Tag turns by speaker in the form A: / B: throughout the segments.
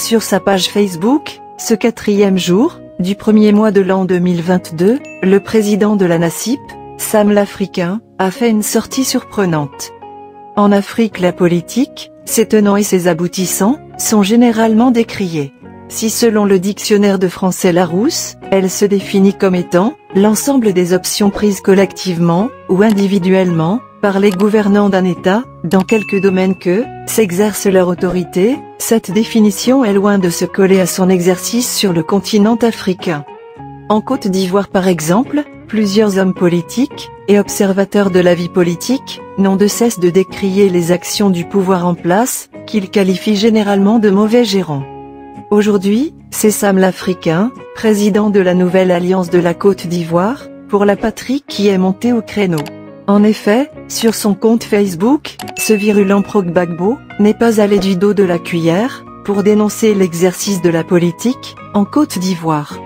A: Sur sa page Facebook, ce quatrième jour, du premier mois de l'an 2022, le président de la NACIP, Sam l'Africain, a fait une sortie surprenante. En Afrique la politique, ses tenants et ses aboutissants, sont généralement décriés. Si selon le dictionnaire de français Larousse, elle se définit comme étant, l'ensemble des options prises collectivement, ou individuellement, par les gouvernants d'un État, dans quelque domaine que, s'exerce leur autorité, cette définition est loin de se coller à son exercice sur le continent africain. En Côte d'Ivoire par exemple, plusieurs hommes politiques, et observateurs de la vie politique, n'ont de cesse de décrier les actions du pouvoir en place, qu'ils qualifient généralement de mauvais gérants. Aujourd'hui, c'est Sam l'Africain, président de la nouvelle Alliance de la Côte d'Ivoire, pour la patrie qui est monté au créneau. En effet, sur son compte Facebook, ce virulent Progbagbo n'est pas allé du dos de la cuillère, pour dénoncer l'exercice de la politique, en Côte d'Ivoire.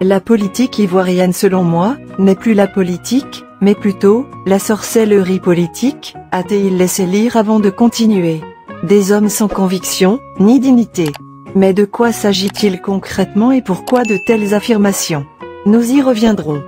A: La politique ivoirienne selon moi, n'est plus la politique, mais plutôt, la sorcellerie politique, a-t-il laissé lire avant de continuer. Des hommes sans conviction, ni dignité. Mais de quoi s'agit-il concrètement et pourquoi de telles affirmations? Nous y reviendrons.